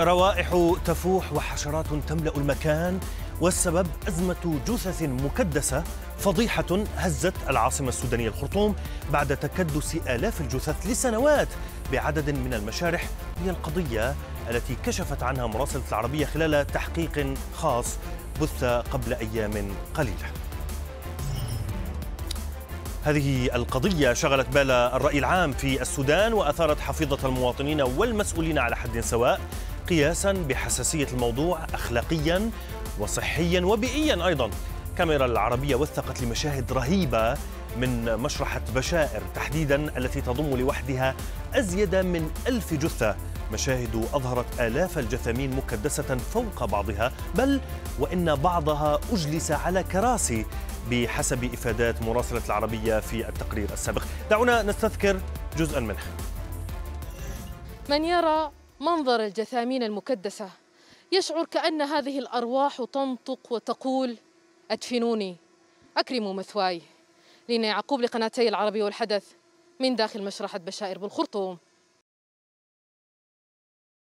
روائح تفوح وحشرات تملأ المكان والسبب أزمة جثث مكدسة فضيحة هزت العاصمة السودانية الخرطوم بعد تكدس آلاف الجثث لسنوات بعدد من المشارح هي القضية التي كشفت عنها مراسلة العربية خلال تحقيق خاص بث قبل أيام قليلة. هذه القضية شغلت بال الرأي العام في السودان وأثارت حفيظة المواطنين والمسؤولين على حد سواء. قياسا بحساسية الموضوع أخلاقيا وصحيا وبيئيا أيضا. كاميرا العربية وثقت لمشاهد رهيبة من مشرحة بشائر تحديدا التي تضم لوحدها أزيد من ألف جثة. مشاهد أظهرت آلاف الجثامين مكدسة فوق بعضها بل وإن بعضها أجلس على كراسي بحسب إفادات مراسلة العربية في التقرير السابق. دعونا نستذكر جزءا منه. من يرى منظر الجثامين المكدسة. يشعر كأن هذه الأرواح تنطق وتقول أدفنوني أكرموا مثواي. لينا يعقوب لقناتي العربي والحدث من داخل مشرحة بشائر بالخرطوم